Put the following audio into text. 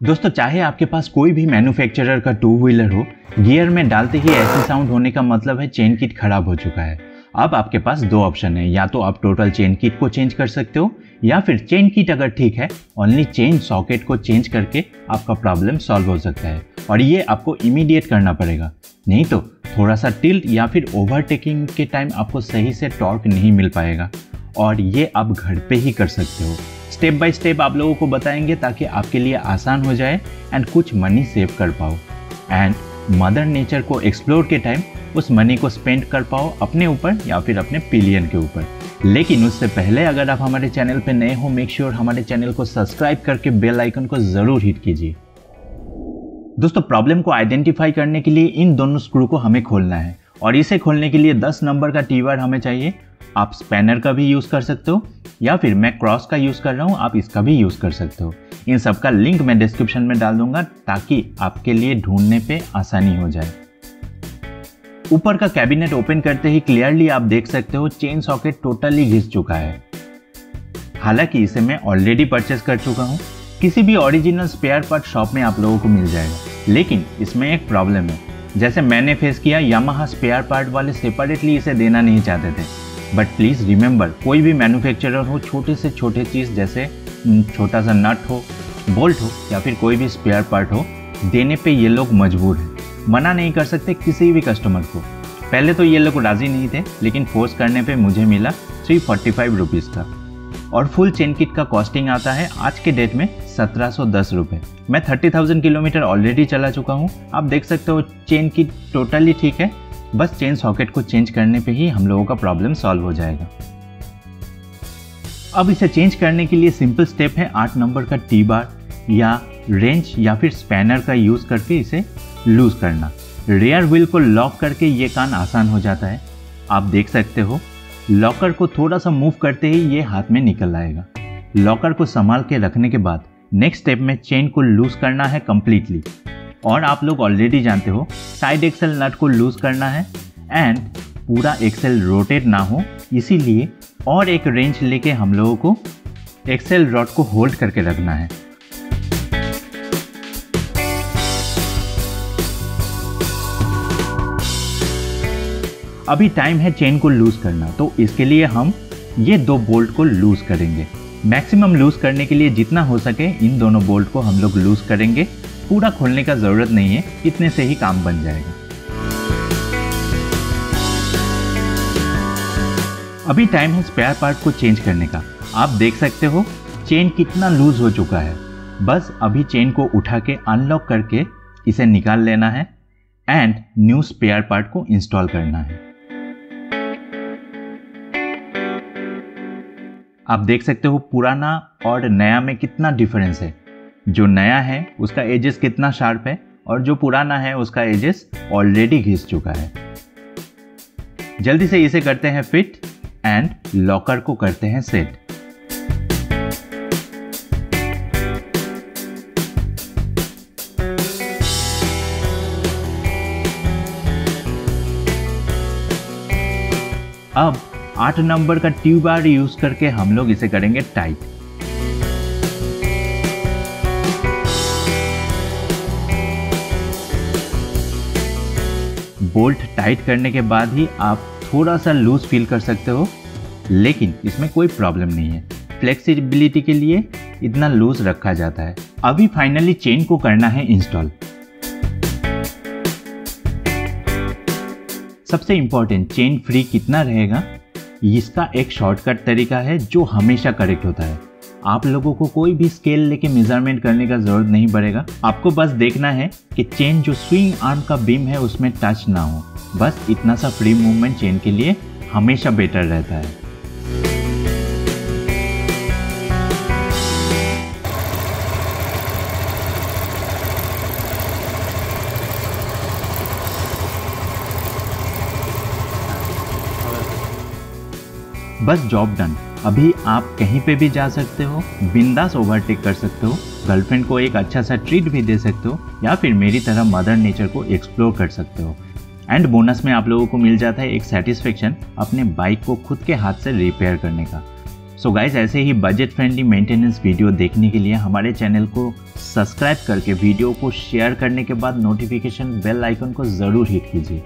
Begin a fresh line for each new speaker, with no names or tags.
दोस्तों, चाहे आपके पास कोई भी मैन्युफैक्चरर का टू व्हीलर हो गियर में डालते ही ऐसे साउंड होने का मतलब है चेन किट खराब हो चुका है। अब आपके पास दो ऑप्शन है, या तो आप टोटल चेन किट को चेंज कर सकते हो, या फिर चेन किट अगर ठीक है ओनली चेन सॉकेट को चेंज करके आपका प्रॉब्लम सॉल्व हो सकता है, और ये आपको इमीडिएट करना पड़ेगा। नहीं तो थोड़ा सा टिल्ट या फिर ओवरटेकिंग के टाइम आपको सही से टॉर्क नहीं मिल पाएगा, और ये आप घर पे ही कर सकते हो। स्टेप बाय स्टेप आप लोगों को बताएँगे ताकि आपके लिए आसान हो जाए एंड कुछ मनी सेव कर पाओ। एंड मदर नेचर को एक्सप्लोर के टाइम उस मनी को स्पेंड कर पाओ अपने ऊपर या फिर अपने पिलियन के ऊपर। लेकिन उससे पहले अगर आप हमारे चैनल पर नए हो मेक श्योर sure हमारे चैनल को सब्सक्राइब करके बेल आइकन को ज़रूर हिट कीजिए। दोस्तों प्रॉब्लम को आइडेंटिफाई करने के लिए इन दोनों स्क्रू को हमें खोलना है। और इसे खोलने के लिए 10 नंबर का टीवर हमें चाहिए। आप स्पैनर का भी यूज़ कर सकते हो। या फिर मैं क्रॉस का यूज़ कर रहा हूँ, आप इसका भी यूज़ कर सकते हो। इन सब का लिंक मैं डिस्क्रिप्शन में डाल दूँगा ताकि आपके लिए ढूँढने पे आसानी हो जाए। ऊपर का कैबिनेट ओपन करते ही क्लियरली आप देख सकते हो चेन सॉकेट टोटली घिस चुका है। हालाँकि इसे मैं ऑलरेडी परचेस कर चुका हूँ। किसी भी ओरिजिनल स्पेयर पार्ट शॉप में आप लोगों को मिल जाएगा। लेकिन इसमें एक प्रॉब्लम है। जैसे मैंने फेस किया यामाहा स्पेयर पार्ट वाले सेपरेटली इसे देना नहीं चाहते थे। बट प्लीज़ रिमेंबर कोई भी मैन्युफैक्चरर हो, छोटे से छोटे चीज़ जैसे छोटा सा नट हो बोल्ट हो, या फिर कोई भी स्पेयर पार्ट हो, देने पे ये लोग मजबूर हैं। मना नहीं कर सकते किसी भी कस्टमर को। पहले तो ये लोग राज़ी नहीं थे, लेकिन फोर्स करने पे मुझे मिला थ्री फोर्टी फाइव रुपीज़ का। और फुल चेन किट का कॉस्टिंग आता है आज के डेट में सत्रह सौ दस रुपये मैं थर्टी थाउज़ेंड किलोमीटर ऑलरेडी चला चुका हूँ। आप देख सकते हो चेन किट टोटली ठीक है। बस चेन सॉकेट को चेंज करने पे ही हम लोगों का प्रॉब्लम सॉल्व हो जाएगा। अब इसे चेंज करने के लिए सिंपल स्टेप है आठ नंबर का टी बार या रेंच या फिर स्पैनर का यूज़ करके इसे लूज करना। रेयर व्हील को लॉक करके ये कान आसान हो जाता है। आप देख सकते हो लॉकर को थोड़ा सा मूव करते ही ये हाथ में निकल आएगा। लॉकर को संभाल के रखने के बाद नेक्स्ट स्टेप में चेन को लूज करना है कंप्लीटली और आप लोग ऑलरेडी जानते हो साइड एक्सेल नट को लूज करना है एंड पूरा एक्सेल रोटेट ना हो, इसीलिए और एक रेंज लेके हम लोगों को एक्सेल रॉड को होल्ड करके रखना है। अभी टाइम है चेन को लूज करना तो इसके लिए हम ये दो बोल्ट को लूज करेंगे। मैक्सिमम लूज करने के लिए जितना हो सके इन दोनों बोल्ट को हम लोग लूज करेंगे। पूरा खोलने का ज़रूरत नहीं है, इतने से ही काम बन जाएगा। अभी टाइम है स्पेयर पार्ट को चेंज करने का। आप देख सकते हो चेन कितना लूज हो चुका है। बस अभी चेन को उठा के अनलॉक करके इसे निकाल लेना है एंड न्यू स्पेयर पार्ट को इंस्टॉल करना है। आप देख सकते हो पुराना और नया में कितना डिफरेंस है। जो नया है, उसका एजेस कितना शार्प है और जो पुराना है, उसका एजेस ऑलरेडी घिस चुका है। जल्दी से इसे करते हैं फिट एंड लॉकर को करते हैं सेट अब आठ नंबर का ट्यूब आर यूज़ करके हम लोग इसे करेंगे टाइट बोल्ट टाइट करने के बाद ही आप थोड़ा सा लूज फील कर सकते हो, लेकिन इसमें कोई प्रॉब्लम नहीं है। फ्लेक्सिबिलिटी के लिए इतना लूज रखा जाता है। अभी फाइनली चेन को करना है इंस्टॉल। सबसे इंपॉर्टेंट चेन फ्री कितना रहेगा? इसका एक शॉर्टकट तरीका है जो हमेशा करेक्ट होता है। आप लोगों को कोई भी स्केल लेके मेज़रमेंट करने का ज़रूरत नहीं पड़ेगा। आपको बस देखना है कि चेन जो स्विंग आर्म का बीम है, उसमें टच ना हो। बस इतना सा फ्री मूवमेंट चेन के लिए हमेशा बेटर रहता है। बस जॉब डन अभी आप कहीं पे भी जा सकते हो, बिंदास ओवरटेक कर सकते हो गर्लफ्रेंड को एक अच्छा सा ट्रीट भी दे सकते हो, या फिर मेरी तरह मदर नेचर को एक्सप्लोर कर सकते हो। एंड बोनस में आप लोगों को मिल जाता है एक सेटिस्फेक्शन अपने बाइक को खुद के हाथ से रिपेयर करने का। सो so गाइज़ ऐसे ही बजट फ्रेंडली मेंटेनेंस वीडियो देखने के लिए हमारे चैनल को सब्सक्राइब करके वीडियो को शेयर करने के बाद नोटिफिकेशन बेल आइकन को ज़रूर हिट कीजिए।